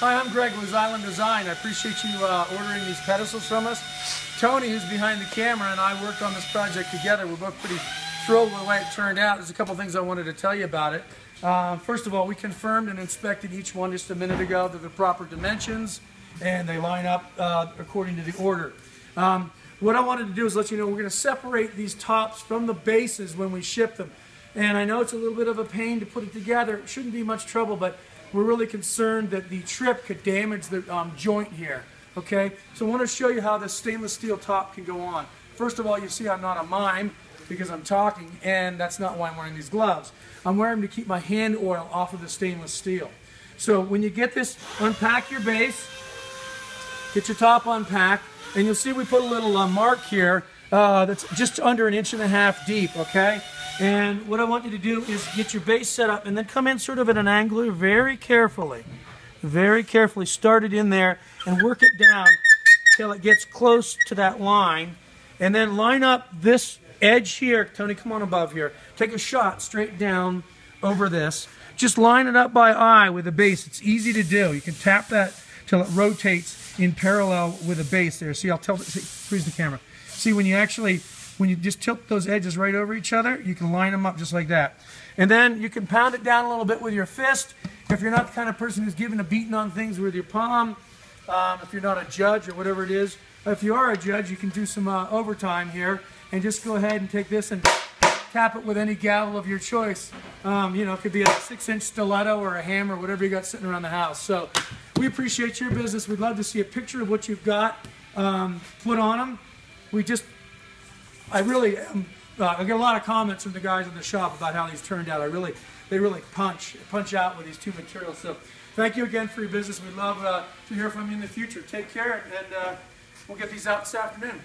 Hi, I'm Greg with Xylem Design. I appreciate you uh, ordering these pedestals from us. Tony, who's behind the camera, and I worked on this project together. We're both pretty thrilled with the way it turned out. There's a couple things I wanted to tell you about it. Uh, first of all, we confirmed and inspected each one just a minute ago. They're the proper dimensions, and they line up uh, according to the order. Um, what I wanted to do is let you know we're going to separate these tops from the bases when we ship them. And I know it's a little bit of a pain to put it together. It shouldn't be much trouble, but we're really concerned that the trip could damage the um, joint here. Okay, so I want to show you how this stainless steel top can go on. First of all, you see I'm not a mime because I'm talking, and that's not why I'm wearing these gloves. I'm wearing them to keep my hand oil off of the stainless steel. So when you get this, unpack your base, get your top unpacked, and you'll see we put a little uh, mark here uh, that's just under an inch and a half deep, okay? And what I want you to do is get your base set up and then come in sort of at an angle very carefully. Very carefully start it in there and work it down till it gets close to that line. And then line up this edge here. Tony, come on above here. Take a shot straight down over this. Just line it up by eye with the base. It's easy to do. You can tap that till it rotates in parallel with the base there. See, I'll tell. See, freeze the camera. See, when you actually when you just tilt those edges right over each other, you can line them up just like that. And then you can pound it down a little bit with your fist. If you're not the kind of person who's given a beating on things with your palm, um, if you're not a judge or whatever it is, if you are a judge, you can do some uh, overtime here and just go ahead and take this and tap it with any gavel of your choice. Um, you know, it could be a six-inch stiletto or a hammer, whatever you got sitting around the house. So we appreciate your business. We'd love to see a picture of what you've got um, put on them. We just I really am, uh, I get a lot of comments from the guys in the shop about how these turned out. I really, they really punch, punch out with these two materials. So thank you again for your business. We'd love uh, to hear from you in the future. Take care, and uh, we'll get these out this afternoon.